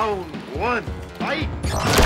Round one, fight!